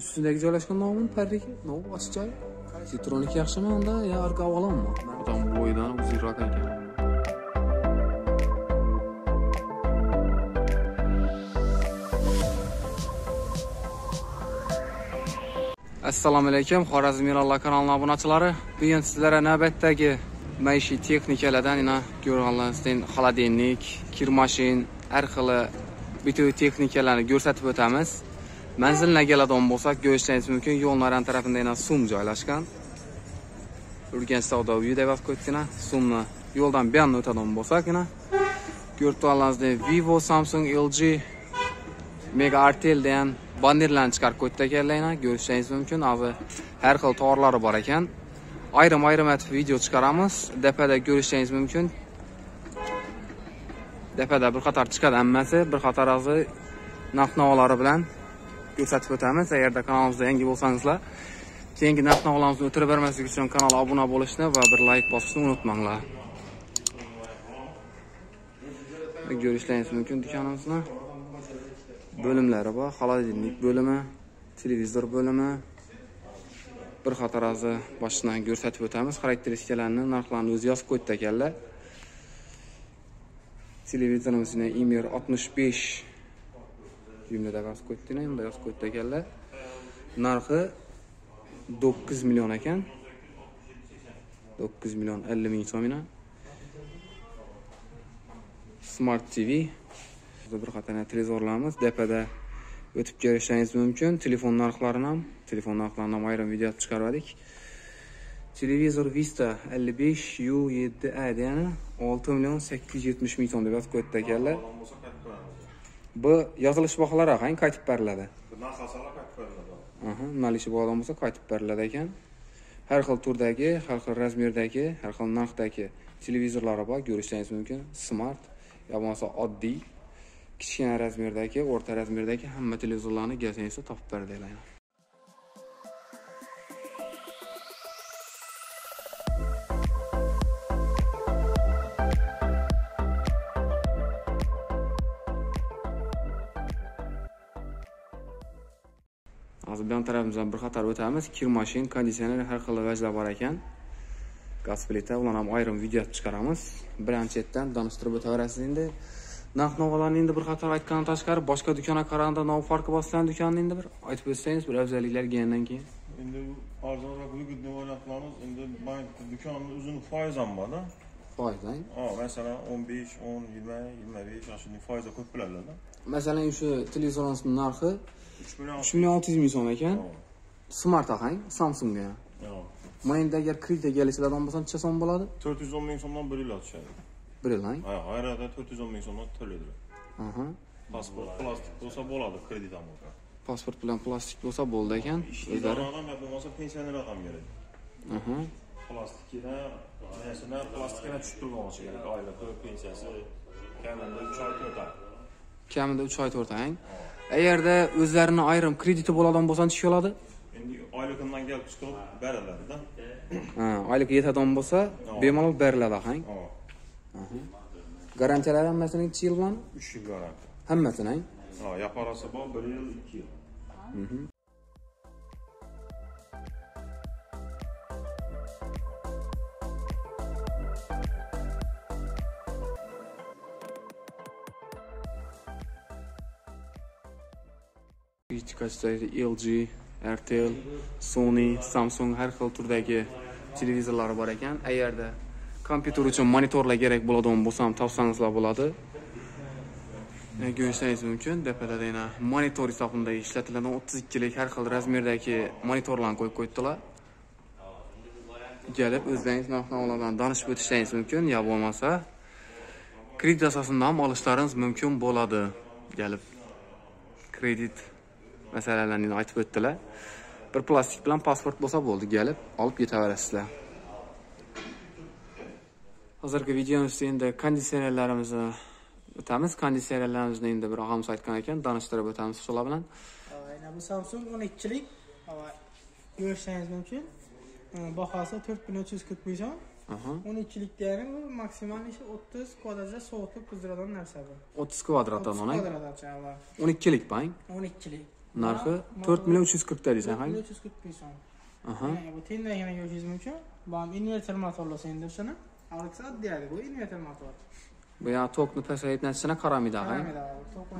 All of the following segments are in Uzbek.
ustidagi joylashgan nomi parriki no ajoyib citronik yaxshimi unda yo arka avvalonmi odam bo'yidan uzunroq ekan assalomu alaykum xorazm mirallar kanalining obunachilari bugun sizlarga navbatdagi maishiy texnikalardan yana ko'rganlaringizdan xolodilnik kir mashin har xili bituviy texnikalarni ko'rsatib o'tamiz manzilga keladigan bo'lsak ko'rishingiz mumkin. Yo'l aran tarafida yana sum joylashgan. Urganch savdo uyi deb yozib sumni yo'ldan bu o'tadigan bo'lsak yana ko'rib vivo samsung lg mega artel degan bannerlarni chiqarib qo'ydi ekanlarna ko'rishingiz mumkin. Hozir har xil tovarlari bor ekan. Ayrim ayrim aytib video chiqaramiz. Dpda ko'rishingiz mumkin. Dapada bir qator chiqadi hammasi. Bir qator hozir narx navolari bilan ko'rsatib o'tamiz. Agarda kanalimizda yangi bo'lsangizlar keyingi narx navolarimizni o'tirib bermaslik uchun kanalga obuna bo'lishni va bir layk bosishni unutmanglar. Ko'rishlaringiz mumkin do'konimizni bo'limlari bor. Холодильник bo'limi televizor bo'limi. Bir qator razi boshidan ko'rsatib o'tamiz. Xarakteristikalarni narxlarini o'zi yozib qo'ydi ekanlar. Televizorimizni imer 65 jumlada yozib qo'yibdi bunda yozib qo'yibdi ekanlar narxi 9 million ekan. 9 million 50 ming so'm smart tv bir qator televizorlarimiz dpda o'tib kelishingiz mumkin. Telefon narxlarini ham telefon narxlarini ham ayrim video chiqardik televizor vista 55 u 7 a degani 6 million 870 ming so'm deb yozib qo'yibdi ekanlar bu yozilish baholari qancha qaytib beriladi? Nimali ishi bo'ladigan bo'lsa qaytib beriladi ekan. Har xil turdagi har xil razmerdagi har xil narxdagi televizorlari bor ko'rishingiz mumkin. Smart yo bo'lmasa oddiy kichkina razmerdagi o'rta razmerdagi hamma televizorlarni kelsangiz topib beradilar hozir bu yon tarafimizdan bir qator o'tamiz. Kir mashin konditsioner har xil vajlar bor ekan. Gaz plita ularni ham ayrim video chiqaramiz. Birinchi chetdan tanishtirib o'taverasiz endi. Narx navolarni endi bir qator aytgandan tashqari boshqa do'konga qaraganda nima farqi bor sizlarni do'konni endi bir aytib o'tsangiz bir afzalliklar kelgandan keyin. Endi arzonroq выгодный variant qilamiz endi bank do'konni o'zini foizi ham borda. Hop masalan o'n besh o'n yigirma yigirma besh mana shunday foizda ko'p bo'ladilarda masalan o'sha televizorimizni narxi uch million olti yuz ming so'm ekan. Smart ahang samsungga. Mana endi agar kreditga kelishadigan bo'lsa necha so'm bo'ladi? To'rt yuz o'n ming so'mdan bir yil tushadi bir yil g'ayrada to'rt yuz o'n ming so'mdan to'laydi aha. Pasport plastik bo'lsa bo'ladi kredit ham bo'lsa. Pasport bilan plastik bo'lsa bo'ldi ekan o'zlari. odam yo bo'lmasa pensioner odam kerak. Aha. Plastikini plastikini tushib bo'lishi kerak oyligi pensiyasi kamida uch oy to'rt oy kamida uch oy to'rt hang agarda o'zlarini ayrim krediti bo'ladigan bo'lsa necha keladi endi oyligimdan kelib chiqib beriladida ha oylik yetadigan bo'lsa bemalol beriladi hang hop garantiyalari hammasini necha yil bilan? Uch yil garantiya. Hammasini Ha, yaparası bor, bir yil, ikki yil. Ichkachidagi LG, RTL, Sony, Samsung har xil turdagi televizorlari bor ekan. Agarda kompyuter uchun monitorlar kerak bo'ladigan bo'lsa ham topsangizlar bo'ladi. E, ko'rishingiz mumkin. Depada monitor hisobida ishlatiladigan 32 lik har xil razmerdagi monitorlarni qo'yib qo'yibdilar. Kelib o'zlaringiz narx-navolardan danishib o'tishingiz mumkin, yo bo'lmasa kredit asosida ham olishlaringiz mumkin bo'ladi. Kelib kredit masalalarini aytib o'tdilar. Bir plastik bilan pasport bo'lsa bo'ldi, kelib olib ketaverasizlar. Hozirgi videomizda endi konditsionerlarimizni o'tamiz. Konditsionerlarimizni endi bir og'amiz aytgan ekan, tanishtirib o'tamiz shular bilan. Ayna bu Samsung 12lik. Ko'rishingiz mumkin. Bahosi 4340 ming so'm. Aha. 12lik degani bu maksimal 30 kvadratda sovutib qizdiradigan narsa bu. 30 kvadratdan 30 onang. kvadratdan 12 lik bang. 12lik. Narxi 4 million 340 ta deysan, ha? 340 ming so'm. Aha. Yani bu tendagina ko'rishingiz mumkin. Bu ham inverter motorlasa endi shuni. Alexa deyadi bu inverter motor. Bu ya tokni pasayib natijasini qaramaydi, ha?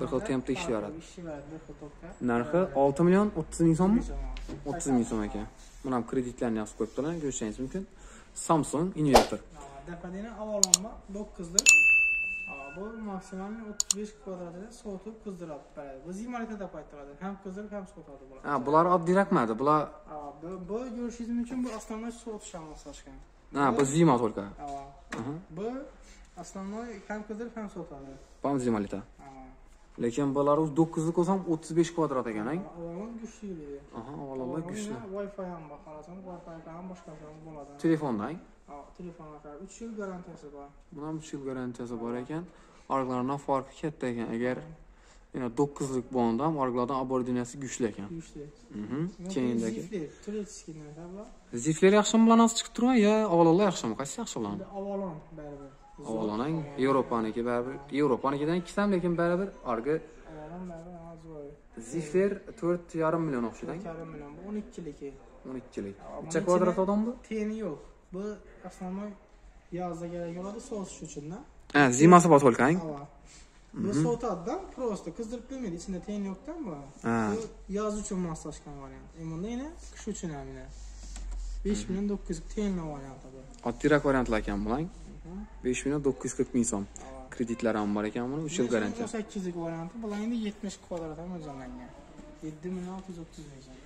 Bir xil tempda ishlayveradi. Ishlayveradi bir xil to'pda. Narxi 6 million 30 ming so'mmi? so'm. 30 ming so'm ekan. Buni ham kreditlarni yozib qo'yibdilar, ko'rishingiz mumkin. Samsung inverter. Depadini avvalamba 9 dir. Bu maksimal 35 kvadratida sovutib qizdirib beradi. Bu zimalitida qaytaradi. Ham qizdirib ham sovutadi bular. Ha, bular oddiyrakmadi. Bular Ha, bu bu ko'rishingiz mumkin bu основной sovutish moslashgan. ha, bu zima только. Ha. Aha. Bu основной ham qizdirib ham sovutadi. Bam zimalita. Ha. Lekin bular 9 lik olsam 35 kvadrat ekan, ha? Avvalon kuchli. Aha, avvalambor kuchli. Wi-Fi ham bor, qarasam Wi-Fi ham boshqasi ham bo'ladi. Telefonda, telefonlar 3 yil garantiyasi bor. Buni ham 3 yil garantiyasi bor ekan. Orqalaridan farqi katta ekan. Agar yana 9 lik bo'lganda ham orqalardan abordinasi kuchli ekan. Kuchli. Mhm. Keyindagi. Zifler yaxshimi bilan hozir chiqib turgan yo avvallar yaxshimi? Qaysi yaxshi bilan? Endi Avalon baribir. Avvalonang Yevropaniki baribir. Yevropanikidan ikkisam lekin baribir baribir Azvoy. Zifler 4,5 million o'xshaydi. 4,5 million, bu 12ligi. 12 lik. Ama Necha kvadrat odam bu? Teni yo'q. Bu основной yozda kerak bo'ladi sovush uchun-da. Ha, zimasi bor. Hava. Bu sovutadidan просто qizdirib qo'ymaydi, ichida ten yo'qdan bu. Bu yoz uchun moslashgan variant. E bunda yana qish uchun ham yana. 5 million 900 tenli variant bu. Oddiyroq variantlar ekan bular. 5 million 940 ming so'm. Hava. Kreditlar ham bor ekan buni 3 yil garantiya. 18 lik varianti bular endi 70 kvadrat ham mo'ljallangan. 7 million 630 ming so'm.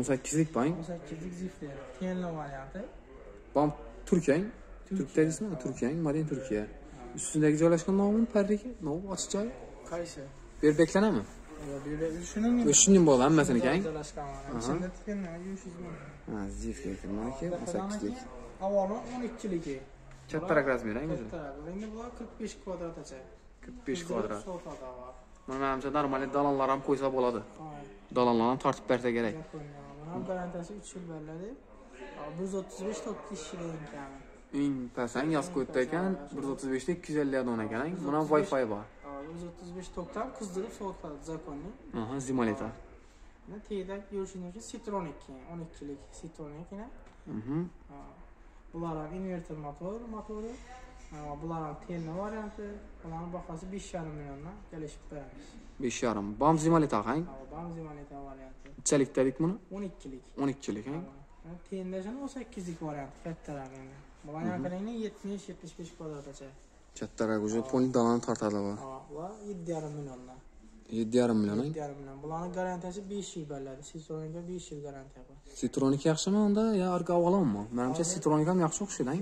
18 lik bang. 18 lik zifler. Tenli varianti. Bam. Turkiya. Turk deysizmi? Turkiya, Maden Turkiya. Ustundagi joylashgan nomi Parriki. Nov ochiq joy. Qaysi? Berbeklanami? Yo, bu yerda shuning Shuning bo'ldi hammasini kang. joylashgan variant. Ichida tenli yurishingiz mumkin. Ha, zifga kirmanki 18 lik. Avvalo 12 ligi. Kattaroq razmer, o'zi. Kattaroq. Endi bular 45 kvadratgacha. 45 kvadrat. Sovutadi avval. Mana menimcha normal dalonlar ham qo'ysa bo'ladi. Dalonlar ham tortib bersa kerak. Buni garantiyasi 3 yil beriladi. 135 top kishidan ekan. Eng pasang yoz qo'yibdi ekan 135 ta 250 don ekan. Buni ham Wi-Fi bor. 135 topdan qizdirib sovutadi zakonni. Aha, zimoleta. Mana teyda yurishingiz Citronic 12 lik Citronic yana. Ha. Bular ham inverter motor, motori. Ha, Bular ham tenli varianti. Bularning bahosi 5,5 milliondan kelishib beramiz. 5,5. Bam zimoleta qang. Ha, Benzimalitan varianti. Nechalikdalik buni? 12 lik. 12 lik, ha? Tendashini 18 lik varianti kattaroq endi. Bularning qaranglar 70-75 kvadratgacha. Kattaroq уже полный dalani tortadi. Ha, va 7,5 milliondan. 7,5 million. 7,5 million. Bularning garantiyasi 5 yil beriladi. Citroen'ga 5 yil garantiya bor. Citronik yaxshimi unda yo arka avvalonmi? Menimcha Citronik ham yaxshi o'xshaydi.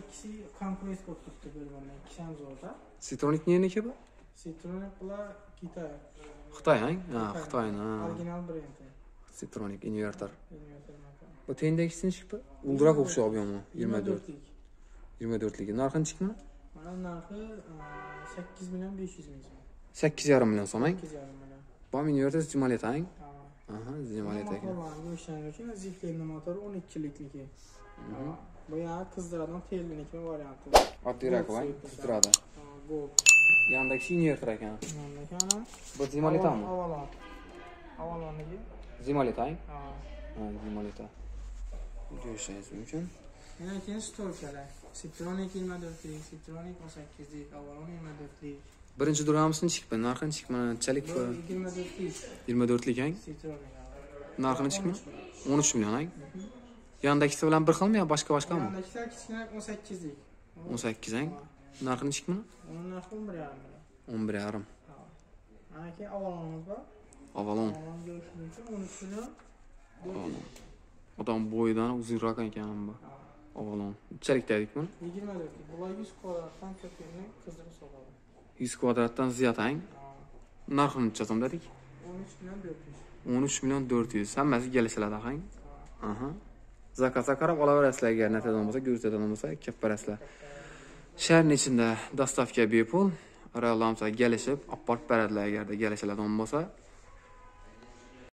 Ikkisi konkurent bo'lib turibdi bir-biridan. Ikkisi ham zo'rda. Citronik nerniki bu? Citroen bular Xitoy. Xitoy, ha? Ha, Xitoyni. Original brendi. Inverter motor. Bu tendagisi nechiki bu? Uldurak o'xshab obyomi 24. lik. 24 ligi. Narxi nechikmi? Mana narxi e, 8 million 500 ming so'm. 8,5 million so'm. 8,5 million. Bu inverter zimoleta, ha? Ha. Aha, zimoleta ekan. Motorlarni go'shtlanish uchun ziflerni motor 12 likligi. Bu yana qizdiradigan telliniki varianti. Oddiyroq va qizdiradi. Bu Yandagi inverter ekan. Bu zimoletami? Avalon. Avalonniki. Zimoleta, ha? Zimoleta. Ko'rishingiz mumkin. Yana keyin stolkalar. Citronic 24 lik, Citronic 18 lik, Avalon 24 lik. Birinchi duramizni nechik bu? Narxi nechik? Mana nechalik Bu bu? 24 lik 24 lik, ha? Citronic. Narxi nechikmi? 13 million, ha? Yandagisi bilan bir xilmi yo boshqa boshqami? Kichkina 18 lik. 18, ha? Narxi nechikmi? Uni narxi 11,5 million. 11,5. Ha. Ana keyin Avalonimiz bor. Avalon. Avalon go'shtini uchun 13 million. Avalon. Odam bo'yidan uzunroq ekan bu. Avalon. Nechalik dedik buni? 24 lik. Bular 100 kvadratdan ko'pini qizdirib. 100 kvadratdan ziyatang. Narxini necha so'm dedik? 13 million 400. 13 million 400. Hammasi kelishiladi, ha? Aha. Zakazga qarab olaverasizlar agar natadan bo'lsa, ko'rsatadan bo'lsa, kelib berasizlar. Shaharning ichida dostavka bepul. Reallamsa kelishib, olib borib beradilar agarda kelishiladigan bo'lsa.